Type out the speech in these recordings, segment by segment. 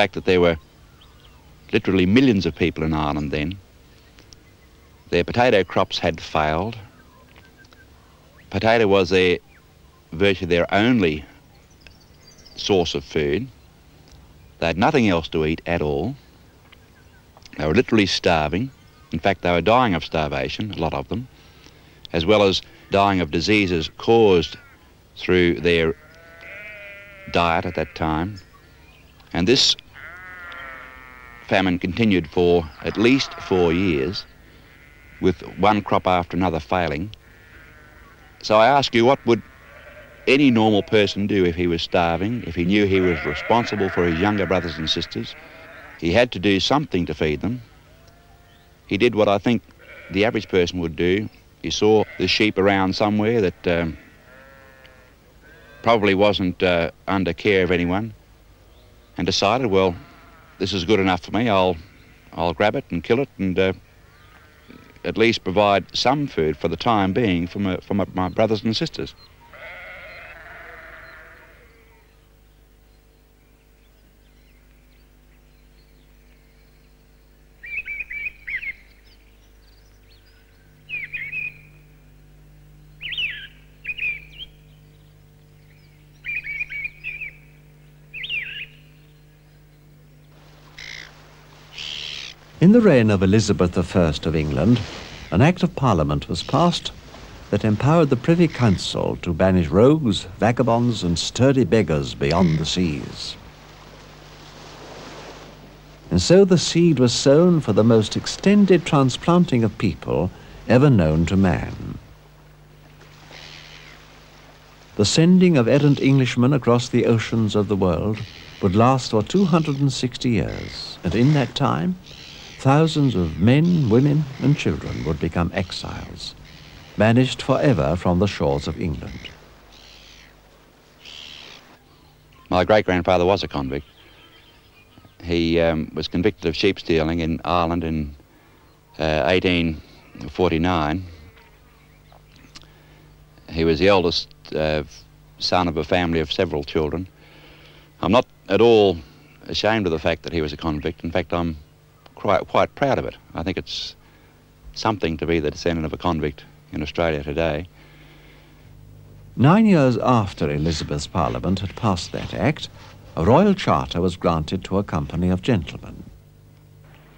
fact that there were literally millions of people in Ireland then. Their potato crops had failed. Potato was their virtually their only source of food. They had nothing else to eat at all. They were literally starving. In fact, they were dying of starvation, a lot of them, as well as dying of diseases caused through their diet at that time. And this famine continued for at least four years, with one crop after another failing. So I ask you, what would any normal person do if he was starving, if he knew he was responsible for his younger brothers and sisters? He had to do something to feed them. He did what I think the average person would do. He saw the sheep around somewhere that um, probably wasn't uh, under care of anyone and decided, well, this is good enough for me. I'll, I'll grab it and kill it and uh, at least provide some food for the time being for my, for my, my brothers and sisters. In the reign of Elizabeth I of England, an Act of Parliament was passed that empowered the Privy Council to banish rogues, vagabonds, and sturdy beggars beyond the seas. And so the seed was sown for the most extended transplanting of people ever known to man. The sending of errant Englishmen across the oceans of the world would last for 260 years, and in that time, thousands of men, women, and children would become exiles, banished forever from the shores of England. My great grandfather was a convict. He um, was convicted of sheep stealing in Ireland in uh, 1849. He was the eldest uh, son of a family of several children. I'm not at all ashamed of the fact that he was a convict. In fact, I'm quite, quite proud of it. I think it's something to be the descendant of a convict in Australia today. Nine years after Elizabeth's Parliament had passed that Act, a royal charter was granted to a company of gentlemen.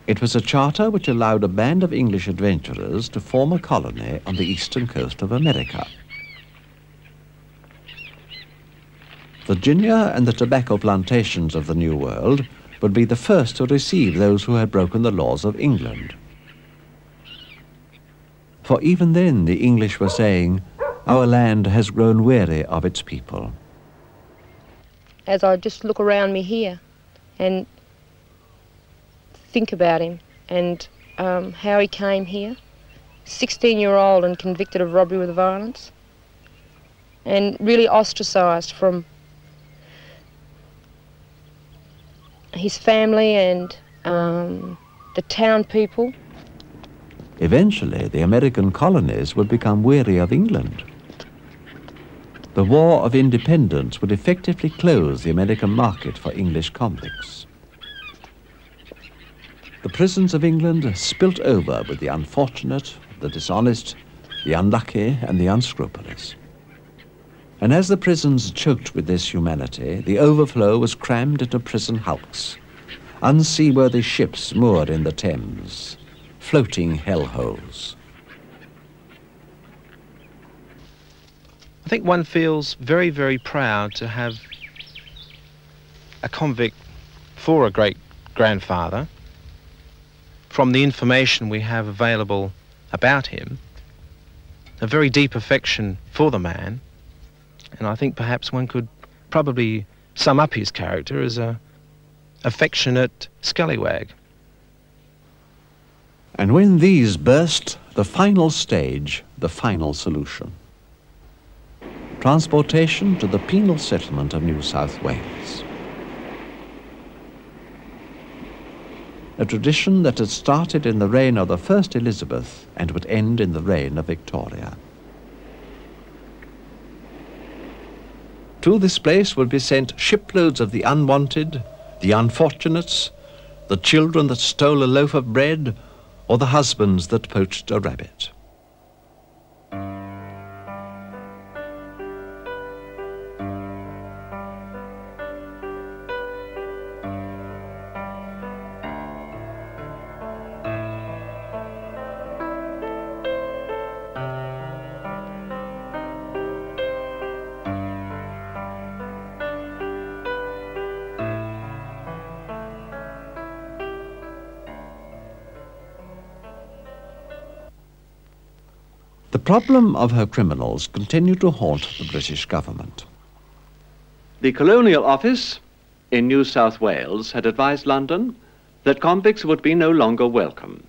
It was a charter which allowed a band of English adventurers to form a colony on the eastern coast of America. Virginia and the tobacco plantations of the New World would be the first to receive those who had broken the laws of England. For even then the English were saying, Our land has grown weary of its people. As I just look around me here and think about him and um, how he came here, 16 year old and convicted of robbery with violence, and really ostracised from his family and um, the town people. Eventually, the American colonies would become weary of England. The War of Independence would effectively close the American market for English convicts. The prisons of England spilt over with the unfortunate, the dishonest, the unlucky, and the unscrupulous. And as the prisons choked with this humanity, the overflow was crammed into prison hulks, unseaworthy ships moored in the Thames, floating hellholes. I think one feels very, very proud to have a convict for a great grandfather. From the information we have available about him, a very deep affection for the man, and I think perhaps one could probably sum up his character as a affectionate scallywag. And when these burst, the final stage, the final solution. Transportation to the penal settlement of New South Wales. A tradition that had started in the reign of the first Elizabeth and would end in the reign of Victoria. To this place would be sent shiploads of the unwanted, the unfortunates, the children that stole a loaf of bread, or the husbands that poached a rabbit. Problem of her criminals continued to haunt the British government. The Colonial Office in New South Wales had advised London that convicts would be no longer welcome.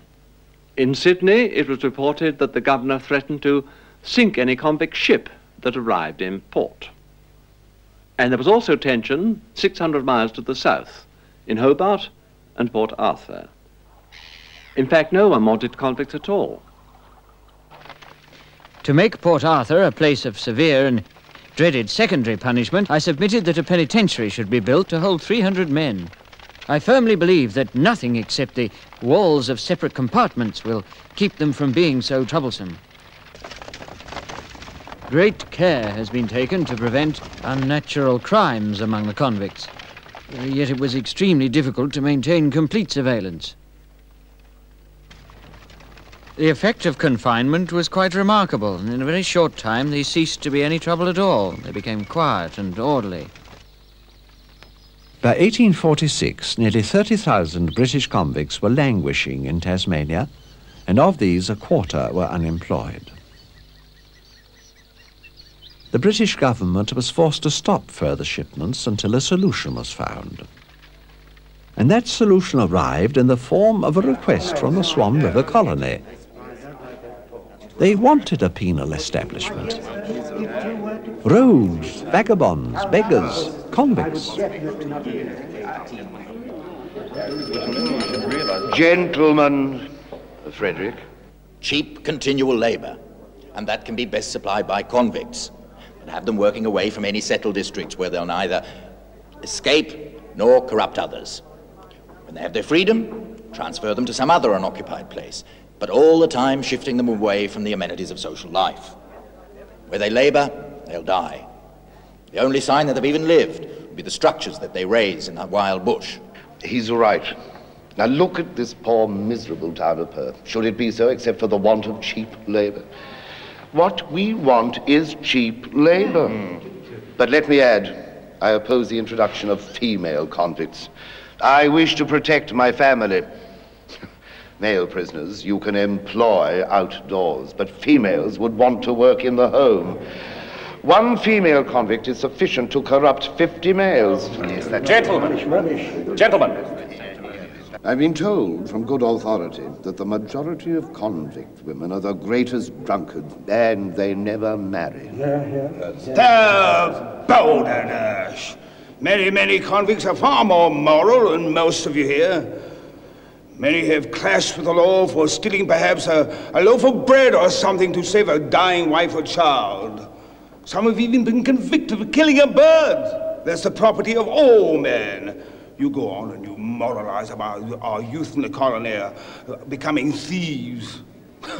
In Sydney, it was reported that the governor threatened to sink any convict ship that arrived in port. And there was also tension 600 miles to the south, in Hobart and Port Arthur. In fact, no one wanted convicts at all. To make Port Arthur a place of severe and dreaded secondary punishment, I submitted that a penitentiary should be built to hold 300 men. I firmly believe that nothing except the walls of separate compartments will keep them from being so troublesome. Great care has been taken to prevent unnatural crimes among the convicts. Uh, yet it was extremely difficult to maintain complete surveillance. The effect of confinement was quite remarkable, and in a very short time they ceased to be any trouble at all. They became quiet and orderly. By 1846, nearly 30,000 British convicts were languishing in Tasmania, and of these a quarter were unemployed. The British government was forced to stop further shipments until a solution was found. And that solution arrived in the form of a request from the Swan River colony they wanted a penal establishment. Rogues, vagabonds, beggars, convicts. Gentlemen, Frederick. Cheap continual labour, and that can be best supplied by convicts, and have them working away from any settled districts where they'll neither escape nor corrupt others. When they have their freedom, transfer them to some other unoccupied place, but all the time shifting them away from the amenities of social life. Where they labour, they'll die. The only sign that they've even lived will be the structures that they raise in that wild bush. He's right. Now look at this poor, miserable town of Perth. Should it be so except for the want of cheap labour? What we want is cheap labour. Mm. But let me add, I oppose the introduction of female convicts. I wish to protect my family. Male prisoners you can employ outdoors, but females would want to work in the home. One female convict is sufficient to corrupt 50 males. Gentlemen, gentlemen. I've been told from good authority that the majority of convict women are the greatest drunkards, and they never marry. Yeah, yeah. The Bowderners! Many, many convicts are far more moral than most of you here. Many have clashed with the law for stealing perhaps a, a loaf of bread or something to save a dying wife or child. Some have even been convicted of killing a bird. That's the property of all men. You go on and you moralize about our youth in the colony uh, becoming thieves.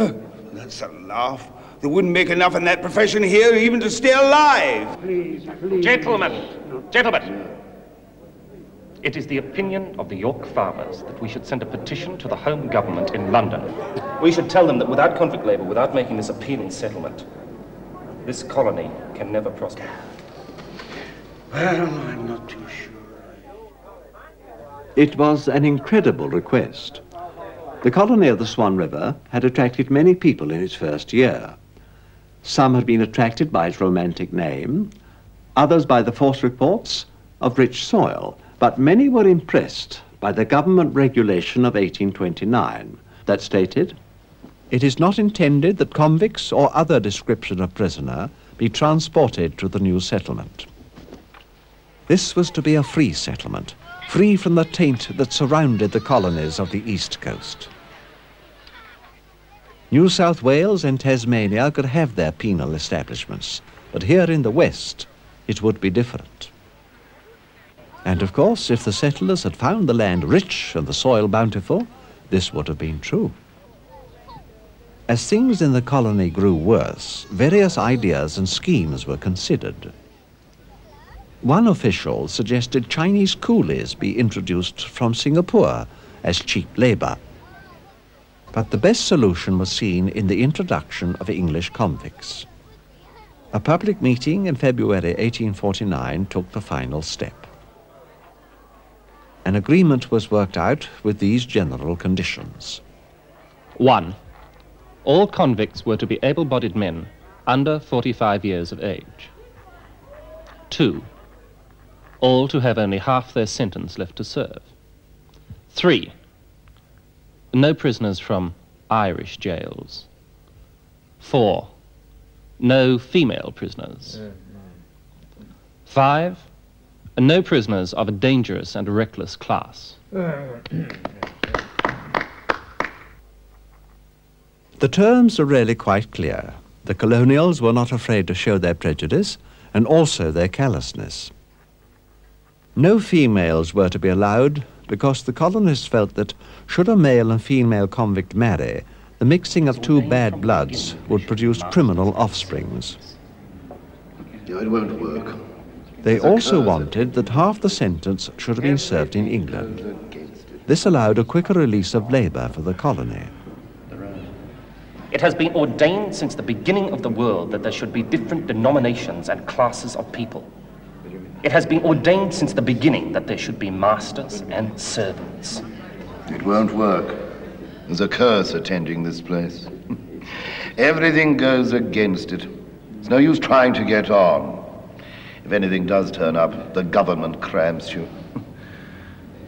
That's a laugh. They wouldn't make enough in that profession here even to stay alive. Please, please. Gentlemen, gentlemen, it is the opinion of the York farmers that we should send a petition to the Home Government in London. We should tell them that without convict labour, without making this a penal settlement, this colony can never prosper. Well, I'm not too sure. It was an incredible request. The colony of the Swan River had attracted many people in its first year. Some had been attracted by its romantic name, others by the false reports of rich soil but many were impressed by the government regulation of 1829 that stated, it is not intended that convicts or other description of prisoner be transported to the new settlement. This was to be a free settlement, free from the taint that surrounded the colonies of the east coast. New South Wales and Tasmania could have their penal establishments, but here in the west it would be different. And of course, if the settlers had found the land rich and the soil bountiful, this would have been true. As things in the colony grew worse, various ideas and schemes were considered. One official suggested Chinese coolies be introduced from Singapore as cheap labor. But the best solution was seen in the introduction of English convicts. A public meeting in February 1849 took the final step. An agreement was worked out with these general conditions. 1. All convicts were to be able bodied men under 45 years of age. 2. All to have only half their sentence left to serve. 3. No prisoners from Irish jails. 4. No female prisoners. 5 and no prisoners of a dangerous and reckless class. The terms are really quite clear. The colonials were not afraid to show their prejudice and also their callousness. No females were to be allowed because the colonists felt that should a male and female convict marry, the mixing of two bad bloods would produce criminal offsprings. No, it won't work. They also wanted that half the sentence should have been served in England. This allowed a quicker release of labour for the colony. It has been ordained since the beginning of the world that there should be different denominations and classes of people. It has been ordained since the beginning that there should be masters and servants. It won't work. There's a curse attending this place. Everything goes against it. It's no use trying to get on. If anything does turn up, the government cramps you.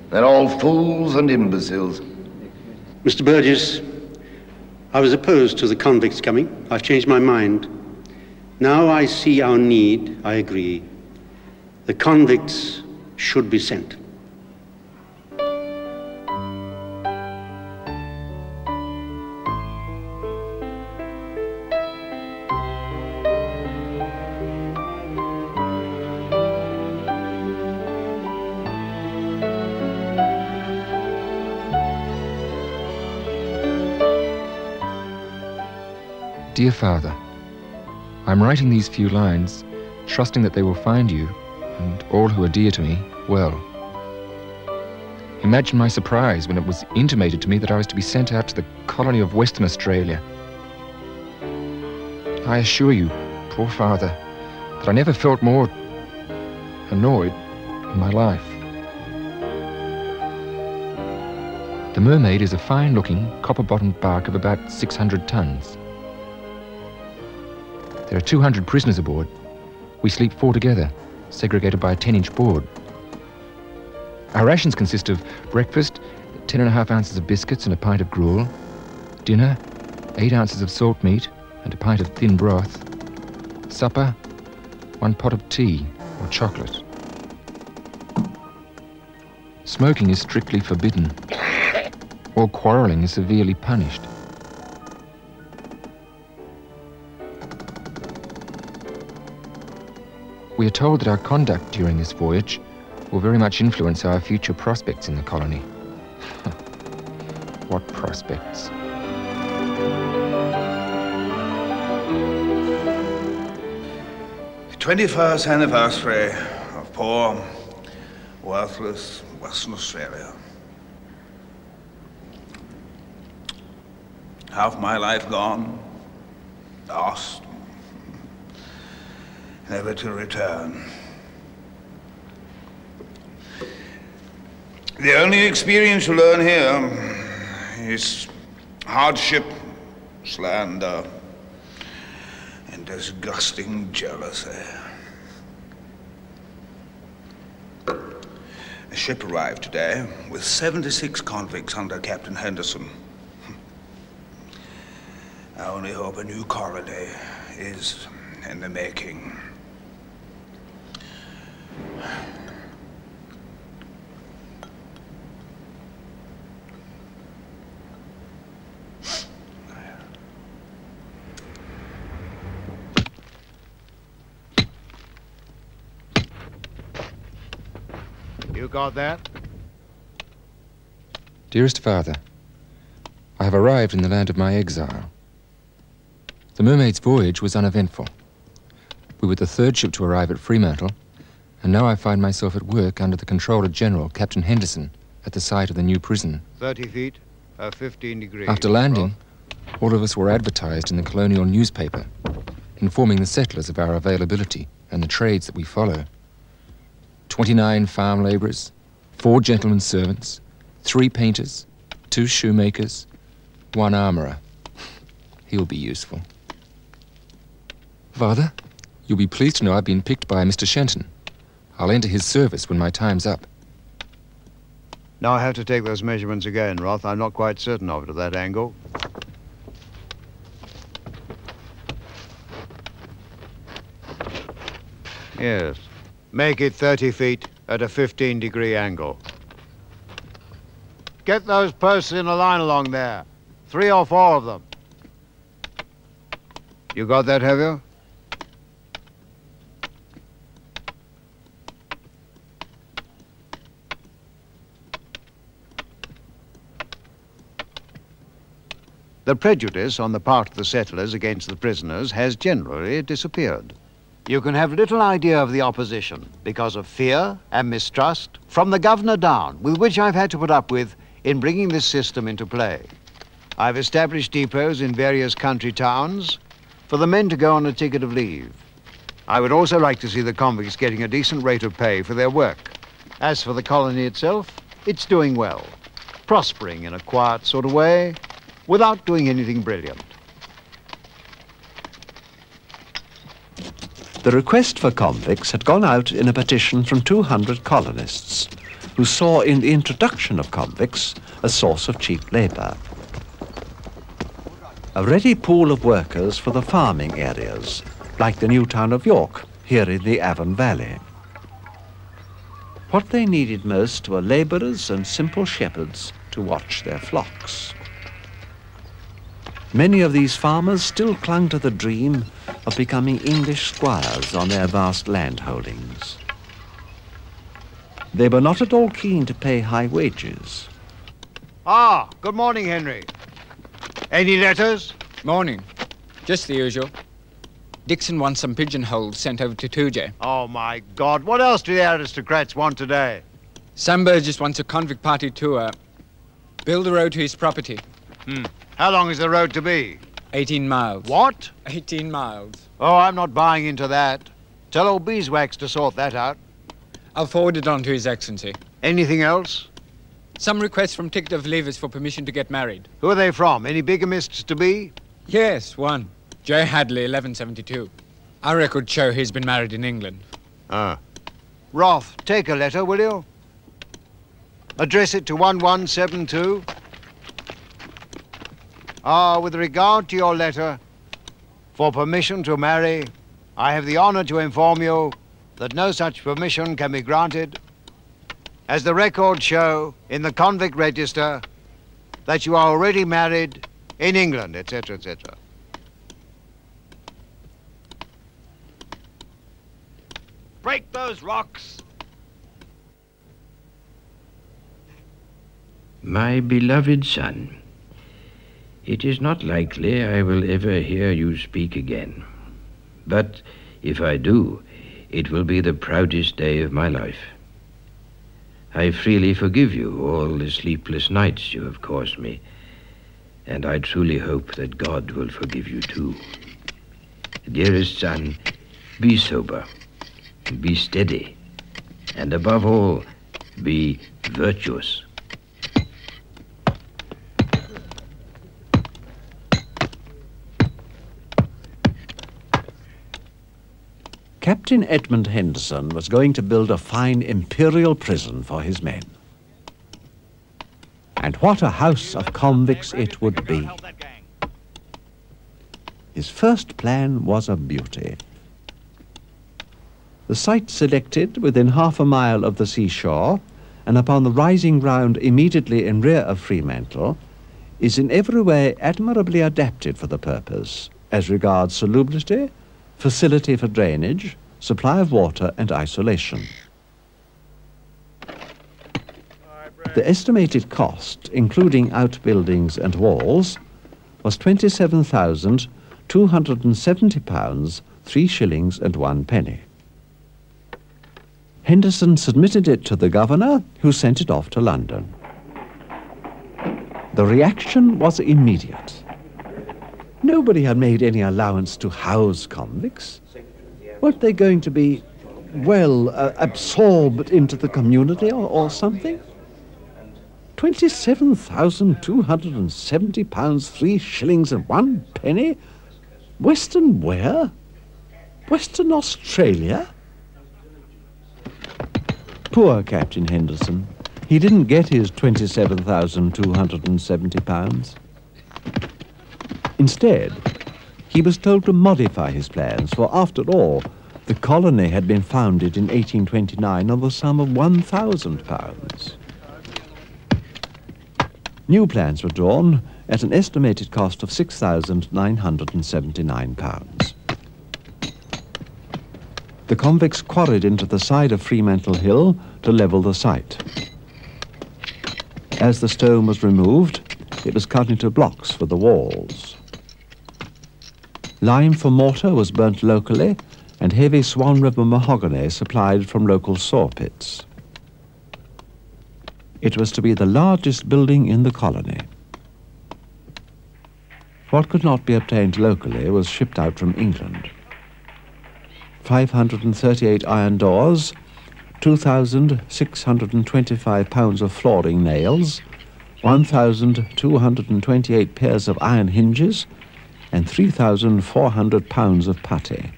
They're all fools and imbeciles. Mr. Burges, I was opposed to the convicts coming. I've changed my mind. Now I see our need, I agree. The convicts should be sent. Dear Father, I'm writing these few lines, trusting that they will find you, and all who are dear to me, well. Imagine my surprise when it was intimated to me that I was to be sent out to the colony of Western Australia. I assure you, poor father, that I never felt more annoyed in my life. The Mermaid is a fine-looking, copper-bottomed bark of about 600 tons. There are 200 prisoners aboard. We sleep four together, segregated by a 10-inch board. Our rations consist of breakfast, 10 and a half ounces of biscuits and a pint of gruel, dinner, 8 ounces of salt meat and a pint of thin broth, supper, one pot of tea or chocolate. Smoking is strictly forbidden. All quarrelling is severely punished. We are told that our conduct during this voyage will very much influence our future prospects in the colony. what prospects? The 21st anniversary of poor, worthless Western Australia. Half my life gone, lost, never to return. The only experience you learn here is hardship, slander, and disgusting jealousy. A ship arrived today with 76 convicts under Captain Henderson. I only hope a new colony is in the making. You got that? Dearest Father, I have arrived in the land of my exile. The Mermaid's voyage was uneventful. We were the third ship to arrive at Fremantle, and now I find myself at work under the Controller General, Captain Henderson, at the site of the new prison. 30 feet, uh, 15 degrees. After landing, all of us were advertised in the colonial newspaper, informing the settlers of our availability and the trades that we follow. 29 farm labourers, four gentlemen servants, three painters, two shoemakers, one armourer. He'll be useful. Father, you'll be pleased to know I've been picked by Mr. Shenton. I'll enter his service when my time's up. Now I have to take those measurements again, Roth. I'm not quite certain of it at that angle. Yes. Make it 30 feet at a 15 degree angle. Get those posts in a line along there. Three or four of them. You got that, have you? The prejudice on the part of the settlers against the prisoners has generally disappeared. You can have little idea of the opposition because of fear and mistrust from the governor down, with which I've had to put up with in bringing this system into play. I've established depots in various country towns for the men to go on a ticket of leave. I would also like to see the convicts getting a decent rate of pay for their work. As for the colony itself, it's doing well, prospering in a quiet sort of way, without doing anything brilliant. The request for convicts had gone out in a petition from 200 colonists who saw in the introduction of convicts a source of cheap labour. A ready pool of workers for the farming areas, like the new town of York, here in the Avon Valley. What they needed most were labourers and simple shepherds to watch their flocks. Many of these farmers still clung to the dream of becoming English squires on their vast land holdings. They were not at all keen to pay high wages. Ah, good morning, Henry. Any letters? Morning. Just the usual. Dixon wants some pigeonholes sent over to Toodyay. Oh, my God. What else do the aristocrats want today? Sam Burges wants a convict party tour. Build a road to his property. Hmm. How long is the road to be? 18 miles. What? 18 miles. Oh, I'm not buying into that. Tell old Beeswax to sort that out. I'll forward it on to His Excellency. Anything else? Some requests from ticket of leavers for permission to get married. Who are they from? Any bigamists to be? Yes, one. J. Hadley, 1172. Our records show he's been married in England. Ah. Roth, take a letter, will you? Address it to 1172. Ah, with regard to your letter, for permission to marry, I have the honor to inform you that no such permission can be granted, as the records show in the convict register that you are already married in England, etc., etc. Break those rocks! My beloved son, it is not likely I will ever hear you speak again. But if I do, it will be the proudest day of my life. I freely forgive you all the sleepless nights you have caused me, and I truly hope that God will forgive you too. Dearest son, be sober, be steady, and above all, be virtuous. Captain Edmund Henderson was going to build a fine imperial prison for his men. And what a house of convicts it would be. His first plan was a beauty. The site selected within half a mile of the seashore and upon the rising ground immediately in rear of Fremantle is in every way admirably adapted for the purpose as regards salubrity, facility for drainage, supply of water and isolation. The estimated cost, including outbuildings and walls, was £27,270, three shillings and one penny. Henderson submitted it to the governor, who sent it off to London. The reaction was immediate. Nobody had made any allowance to house convicts. Weren't they going to be, well, uh, absorbed into the community or, or something? £27,270, three shillings and one penny? Western where? Western Australia? Poor Captain Henderson. He didn't get his £27,270. Instead, he was told to modify his plans, for after all, the colony had been founded in 1829 on the sum of £1,000. New plans were drawn at an estimated cost of £6,979. The convicts quarried into the side of Fremantle Hill to level the site. As the stone was removed, it was cut into blocks for the walls. Lime for mortar was burnt locally, and heavy Swan River mahogany supplied from local saw pits. It was to be the largest building in the colony. What could not be obtained locally was shipped out from England. 538 iron doors, 2,625 pounds of flooring nails, 1,228 pairs of iron hinges, and 3,400 pounds of putty.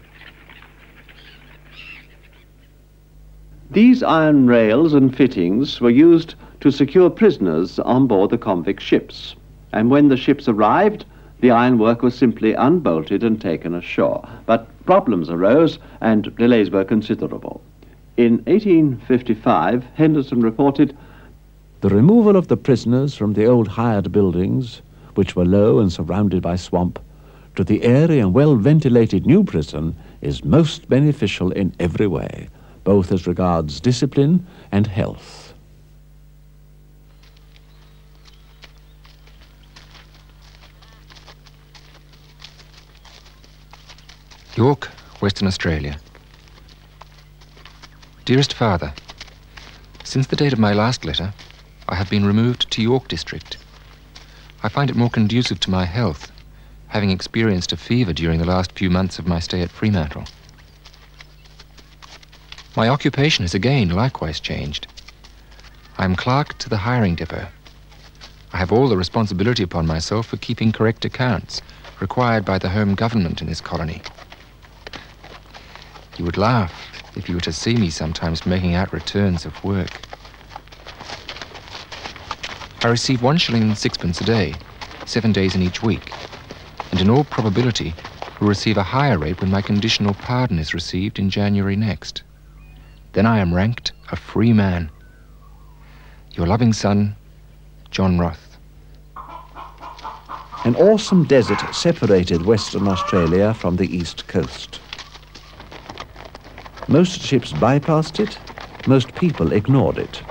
These iron rails and fittings were used to secure prisoners on board the convict ships, and when the ships arrived, the ironwork was simply unbolted and taken ashore. But problems arose and delays were considerable. In 1855, Henderson reported the removal of the prisoners from the old hired buildings, which were low and surrounded by swamp, to the airy and well ventilated new prison is most beneficial in every way, both as regards discipline and health. York, Western Australia. Dearest Father, since the date of my last letter, I have been removed to York District. I find it more conducive to my health, having experienced a fever during the last few months of my stay at Fremantle. My occupation has again likewise changed. I am clerk to the hiring depot. I have all the responsibility upon myself for keeping correct accounts required by the home government in this colony. You would laugh if you were to see me sometimes making out returns of work. I receive one shilling and sixpence a day, seven days in each week, and in all probability will receive a higher rate when my conditional pardon is received in January next. Then I am ranked a free man. Your loving son, John Roth. An awesome desert separated Western Australia from the east coast. Most ships bypassed it, most people ignored it.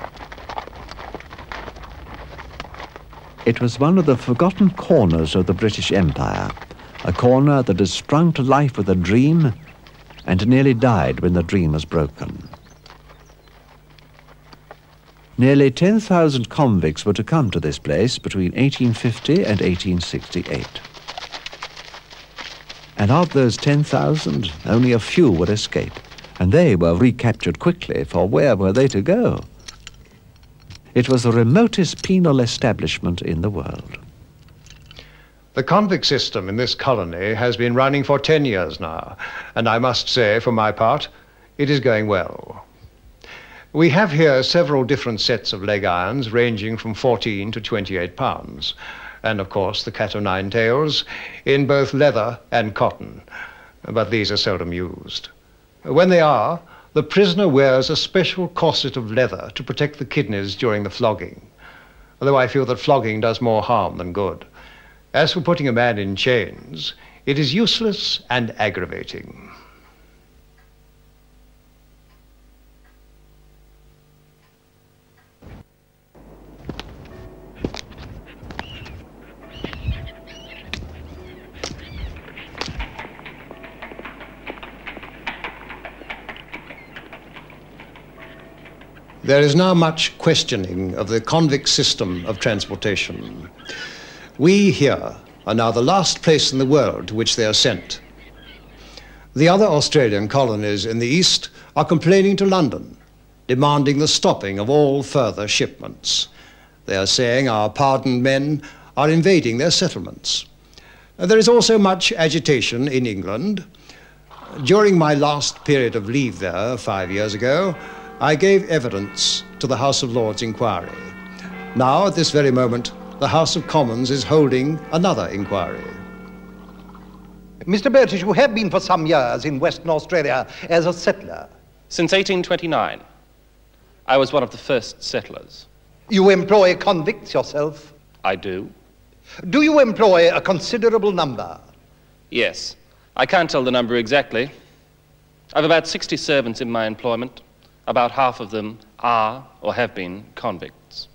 It was one of the forgotten corners of the British Empire, a corner that had sprung to life with a dream and nearly died when the dream was broken. Nearly 10,000 convicts were to come to this place between 1850 and 1868. And of those 10,000, only a few would escape and they were recaptured quickly, for where were they to go? It was the remotest penal establishment in the world. The convict system in this colony has been running for 10 years now, and I must say, for my part, it is going well. We have here several different sets of leg irons ranging from 14 to 28 pounds, and of course the cat o' nine tails in both leather and cotton, but these are seldom used. When they are, the prisoner wears a special corset of leather to protect the kidneys during the flogging, although I feel that flogging does more harm than good. As for putting a man in chains, it is useless and aggravating. There is now much questioning of the convict system of transportation. We here are now the last place in the world to which they are sent. The other Australian colonies in the east are complaining to London, demanding the stopping of all further shipments. They are saying our pardoned men are invading their settlements. There is also much agitation in England. During my last period of leave there, five years ago, I gave evidence to the House of Lords inquiry. Now, at this very moment, the House of Commons is holding another inquiry. Mr. Burges, you have been for some years in Western Australia as a settler. Since 1829, I was one of the first settlers. You employ convicts yourself? I do. Do you employ a considerable number? Yes. I can't tell the number exactly. I've about 60 servants in my employment. About half of them are or have been convicts.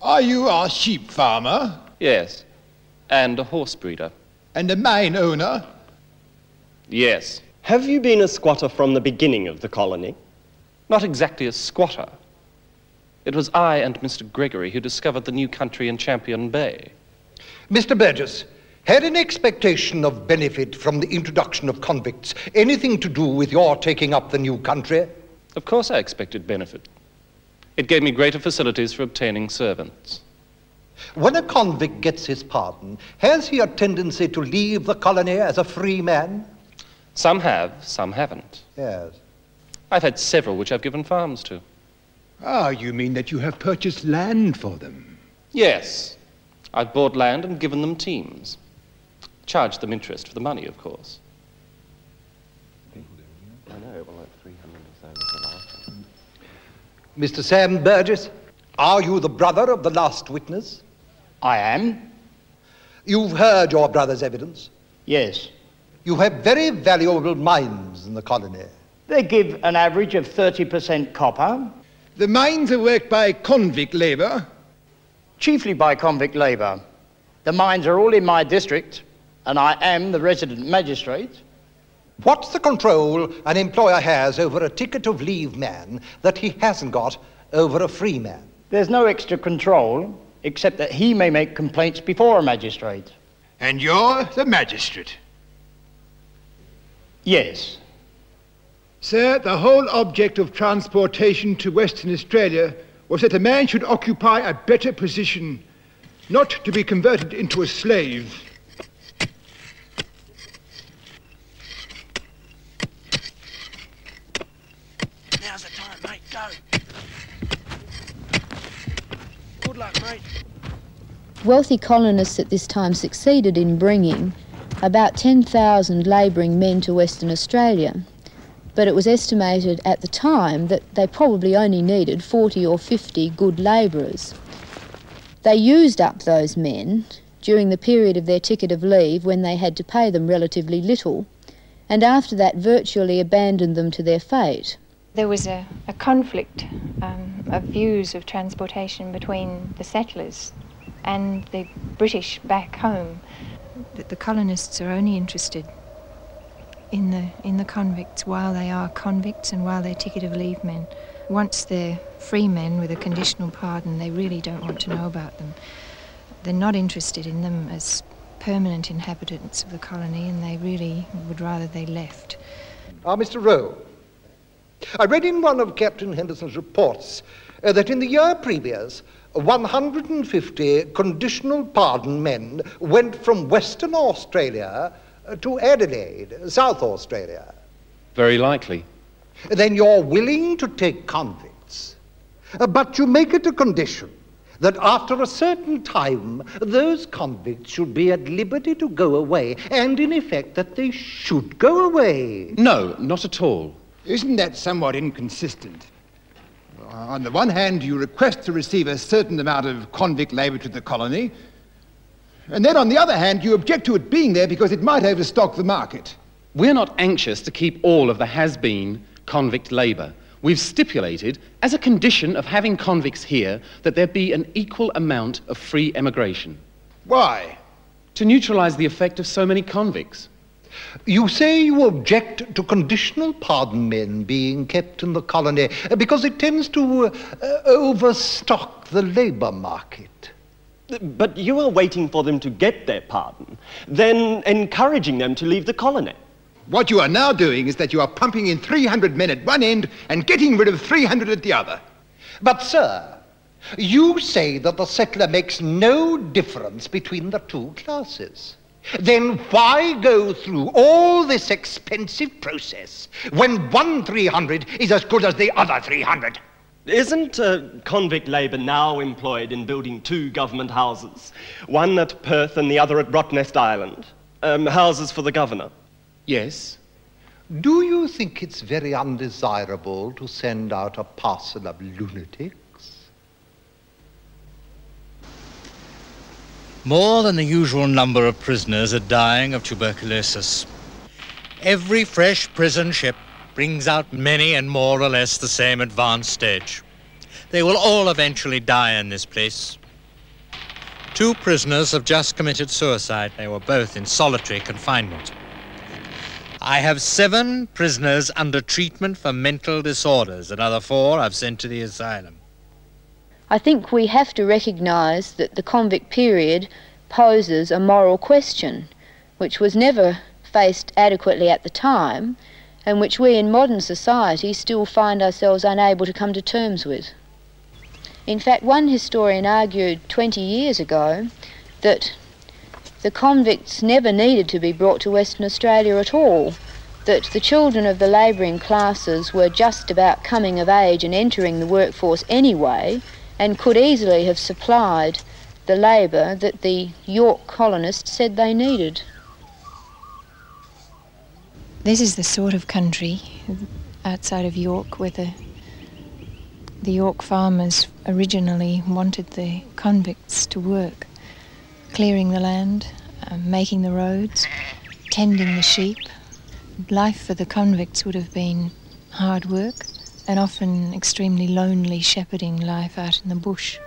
Are you a sheep farmer? Yes. And a horse breeder. And a mine owner? Yes. Have you been a squatter from the beginning of the colony? Not exactly a squatter. It was I and Mr. Gregory who discovered the new country in Champion Bay. Mr. Burges, had an expectation of benefit from the introduction of convicts anything to do with your taking up the new country? Of course I expected benefit. It gave me greater facilities for obtaining servants. When a convict gets his pardon, has he a tendency to leave the colony as a free man? Some have, some haven't. Yes. I've had several which I've given farms to. Ah, you mean that you have purchased land for them? Yes. I've bought land and given them teams. Charged them interest for the money, of course. I know, well, like 300 or so was the last one. Mr. Sam Burges, are you the brother of the last witness? I am. You've heard your brother's evidence? Yes. You have very valuable mines in the colony. They give an average of 30% copper. The mines are worked by convict labour? Chiefly by convict labour. The mines are all in my district, and I am the resident magistrate. What's the control an employer has over a ticket of leave man that he hasn't got over a free man? There's no extra control, except that he may make complaints before a magistrate. And you're the magistrate? Yes. Sir, the whole object of transportation to Western Australia was that a man should occupy a better position, not to be converted into a slave. Now's the time, mate. Go. Good luck, mate. Wealthy colonists at this time succeeded in bringing about 10,000 labouring men to Western Australia, but it was estimated at the time that they probably only needed 40 or 50 good labourers. They used up those men during the period of their ticket of leave when they had to pay them relatively little, and after that virtually abandoned them to their fate. There was a, a conflict um, of views of transportation between the settlers and the British back home. That the colonists are only interested in the in the convicts while they are convicts and while they're ticket of leave men. Once they're free men with a conditional pardon, they really don't want to know about them. They're not interested in them as permanent inhabitants of the colony, and they really would rather they left. Ah, Mr. Rowe, I read in one of Captain Henderson's reports uh, that in the year previous, 150 conditional pardon men went from Western Australia uh, to Adelaide, South Australia. Very likely. Then you're willing to take convicts, uh, but you make it a condition that after a certain time those convicts should be at liberty to go away, and in effect that they should go away. No, not at all. Isn't that somewhat inconsistent? On the one hand, you request to receive a certain amount of convict labour to the colony, and then on the other hand, you object to it being there because it might overstock the market. We're not anxious to keep all of the has been convict labour. We've stipulated, as a condition of having convicts here, that there be an equal amount of free emigration. Why? To neutralise the effect of so many convicts. You say you object to conditional pardon men being kept in the colony because it tends to uh, overstock the labour market. But you are waiting for them to get their pardon, then encouraging them to leave the colony. What you are now doing is that you are pumping in 300 men at one end and getting rid of 300 at the other. But, sir, you say that the settler makes no difference between the two classes. Then why go through all this expensive process when one 300 is as good as the other 300? Isn't uh, convict labour now employed in building two government houses? One at Perth and the other at Rottnest Island. Um, houses for the governor. Yes. Do you think it's very undesirable to send out a parcel of lunatics? More than the usual number of prisoners are dying of tuberculosis. Every fresh prison ship brings out many and more or less the same advanced stage. They will all eventually die in this place. Two prisoners have just committed suicide. They were both in solitary confinement. I have seven prisoners under treatment for mental disorders. Another four I've sent to the asylum. I think we have to recognise that the convict period poses a moral question, which was never faced adequately at the time, and which we in modern society still find ourselves unable to come to terms with. In fact, one historian argued 20 years ago that the convicts never needed to be brought to Western Australia at all, that the children of the labouring classes were just about coming of age and entering the workforce anyway, and could easily have supplied the labour that the York colonists said they needed. This is the sort of country outside of York where the, the York farmers originally wanted the convicts to work, clearing the land, uh, making the roads, tending the sheep. Life for the convicts would have been hard work and often extremely lonely shepherding life out in the bush.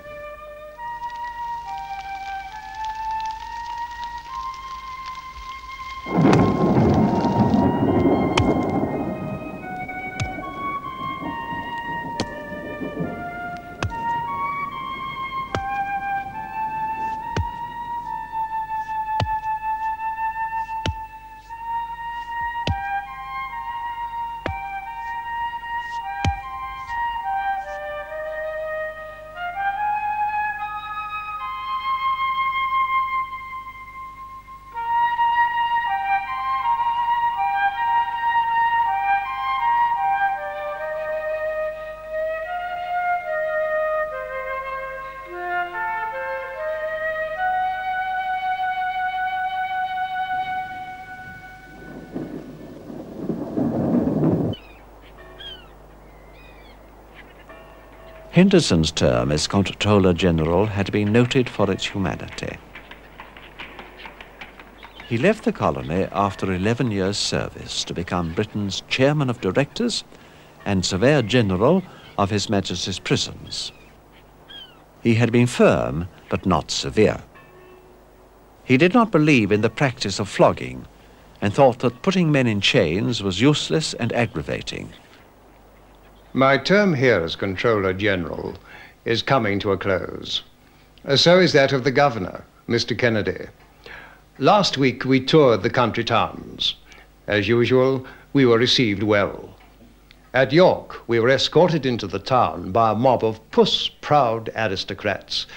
Henderson's term as Comptroller General had been noted for its humanity. He left the colony after 11 years' service to become Britain's Chairman of Directors and Surveyor General of His Majesty's prisons. He had been firm, but not severe. He did not believe in the practice of flogging and thought that putting men in chains was useless and aggravating. My term here as Comptroller General is coming to a close. Uh, So is that of the Governor, Mr. Kennedy. Last week we toured the country towns. As usual, we were received well. At York, we were escorted into the town by a mob of puss-proud aristocrats.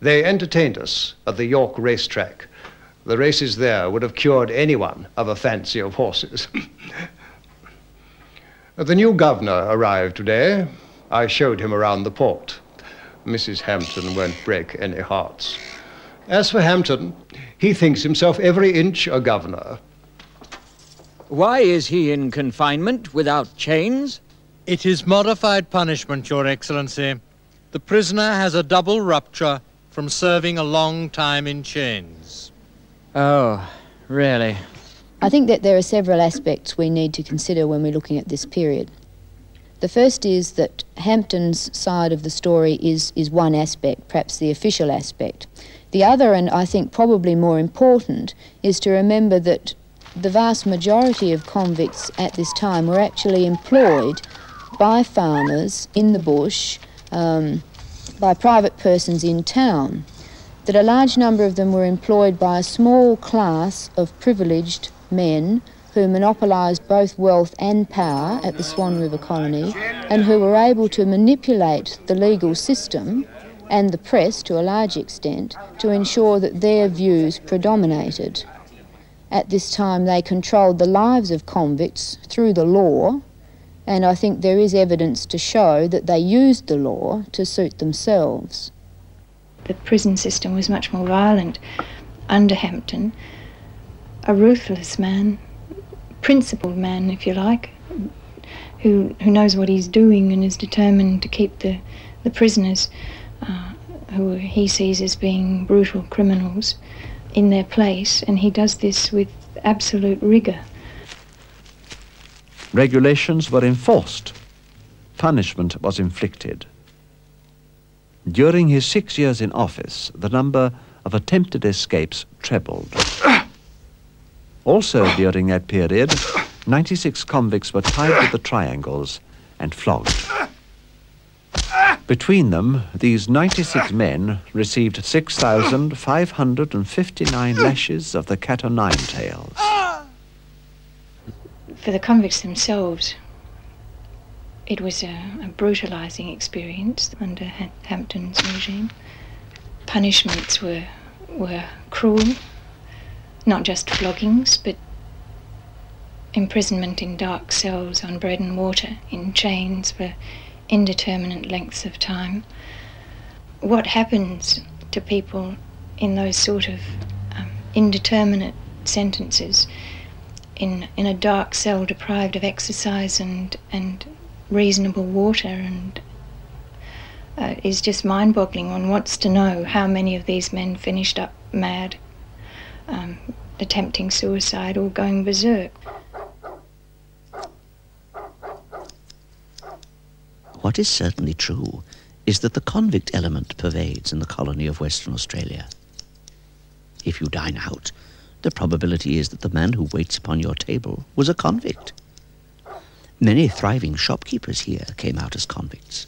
They entertained us at the York racetrack. The races there would have cured anyone of a fancy of horses. The new governor arrived today. I showed him around the port. Mrs. Hampton won't break any hearts. As for Hampton, he thinks himself every inch a governor. Why is he in confinement without chains? It is modified punishment, Your Excellency. The prisoner has a double rupture from serving a long time in chains. Oh, really? I think that there are several aspects we need to consider when we're looking at this period. The first is that Hampton's side of the story is, is one aspect, perhaps the official aspect. The other, and I think probably more important, is to remember that the vast majority of convicts at this time were actually employed by farmers in the bush, um, by private persons in town, that a large number of them were employed by a small class of privileged men who monopolised both wealth and power at the Swan River colony and who were able to manipulate the legal system and the press to a large extent to ensure that their views predominated. At this time, they controlled the lives of convicts through the law, and I think there is evidence to show that they used the law to suit themselves. The prison system was much more violent under Hampton. A ruthless man, principled man, if you like, who, who knows what he's doing and is determined to keep the, the prisoners, uh, who he sees as being brutal criminals, in their place, and he does this with absolute rigour. Regulations were enforced. Punishment was inflicted. During his six years in office, the number of attempted escapes trebled. Also during that period, 96 convicts were tied to the triangles and flogged. Between them, these 96 men received 6,559 lashes of the cat o' nine tails. For the convicts themselves, it was a, a brutalising experience under ha Hampton's regime. Punishments were, were cruel, not just floggings, but imprisonment in dark cells on bread and water, in chains for indeterminate lengths of time. What happens to people in those sort of um, indeterminate sentences in, in a dark cell deprived of exercise and, and reasonable water and uh, is just mind boggling. One wants to know how many of these men finished up mad, um, attempting suicide, or going berserk. What is certainly true is that the convict element pervades in the colony of Western Australia. If you dine out, the probability is that the man who waits upon your table was a convict. Many thriving shopkeepers here came out as convicts.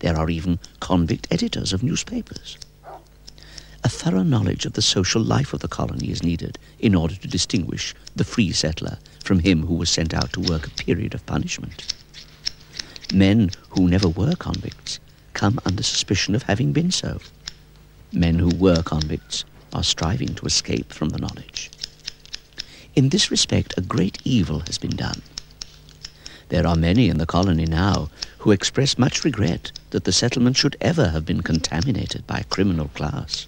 There are even convict editors of newspapers. A thorough knowledge of the social life of the colony is needed in order to distinguish the free settler from him who was sent out to work a period of punishment. Men who never were convicts come under suspicion of having been so. Men who were convicts are striving to escape from the knowledge. In this respect, a great evil has been done. There are many in the colony now who express much regret that the settlement should ever have been contaminated by a criminal class.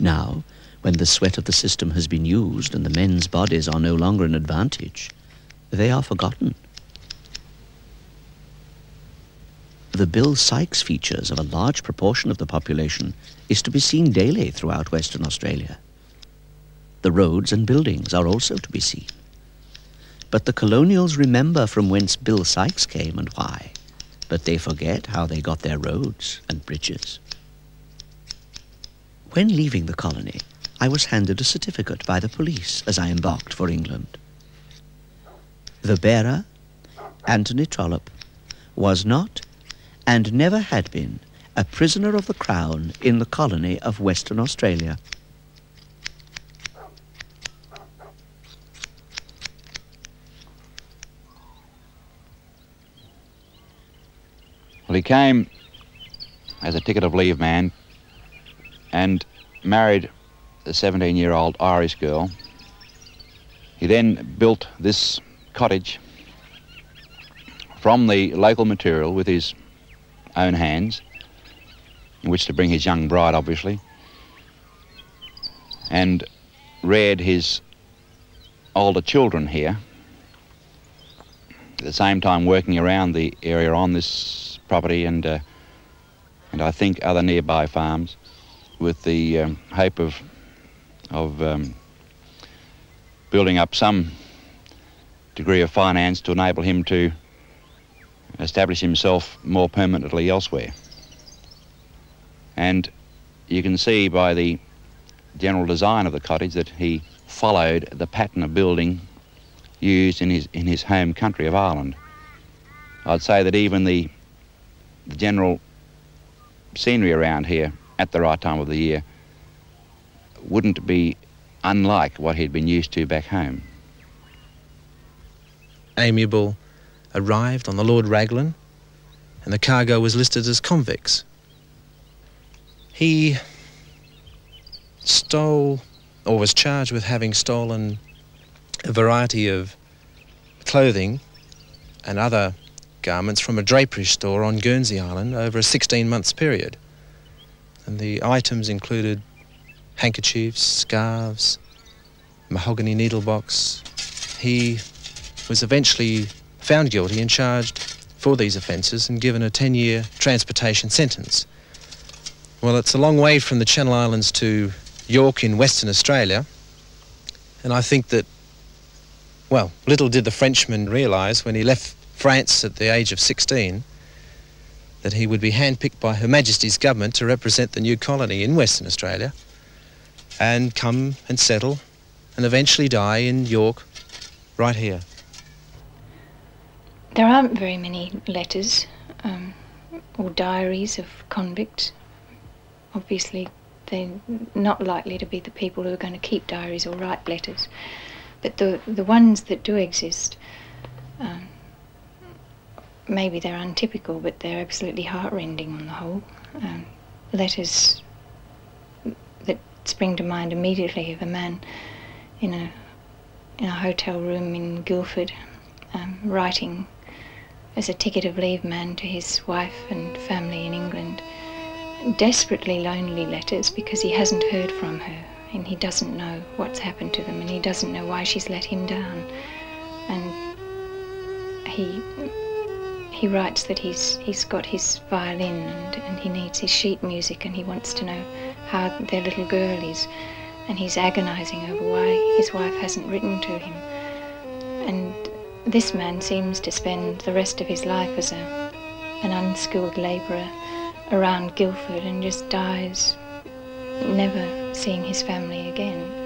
Now, when the sweat of the system has been used and the men's bodies are no longer an advantage, they are forgotten. The Bill Sykes features of a large proportion of the population is to be seen daily throughout Western Australia. The roads and buildings are also to be seen. But the colonials remember from whence Bill Sykes came and why, but they forget how they got their roads and bridges. When leaving the colony, I was handed a certificate by the police as I embarked for England. The bearer, Anthony Trollope, was not and never had been a prisoner of the Crown in the colony of Western Australia. Well, he came as a ticket of leave man and married a 17 year old Irish girl. He then built this cottage from the local material with his own hands, in which to bring his young bride, obviously, and reared his older children here, at the same time working around the area on this property and, uh, and I think other nearby farms with the um, hope of, of um, building up some degree of finance to enable him to establish himself more permanently elsewhere. And you can see by the general design of the cottage that he followed the pattern of building used in his, in his home country of Ireland. I'd say that even the, the general scenery around here at the right time of the year wouldn't be unlike what he'd been used to back home. Amiable arrived on the Lord Raglan, and the cargo was listed as convicts. He stole, or was charged with having stolen, a variety of clothing and other garments from a drapery store on Guernsey Island over a 16 months period. And the items included handkerchiefs, scarves, mahogany needlebox. He was eventually found guilty and charged for these offences and given a 10 year transportation sentence. Well, it's a long way from the Channel Islands to York in Western Australia, and I think that, well, little did the Frenchman realise when he left France at the age of 16 that he would be handpicked by Her Majesty's government to represent the new colony in Western Australia and come and settle and eventually die in York, right here. There aren't very many letters um, or diaries of convicts. Obviously, they're not likely to be the people who are going to keep diaries or write letters. But the, the ones that do exist, um, maybe they're untypical, but they're absolutely heartrending on the whole. Um, letters that spring to mind immediately of a man in a in a hotel room in Guildford, um, writing as a ticket of leave man to his wife and family in England. Desperately lonely letters because he hasn't heard from her and he doesn't know what's happened to them and he doesn't know why she's let him down. And he he writes that he's he's got his violin and, and he needs his sheet music and he wants to know how their little girl is and he's agonizing over why his wife hasn't written to him. And this man seems to spend the rest of his life as a an unskilled labourer around Guildford and just dies never seeing his family again.